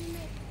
Ultimate.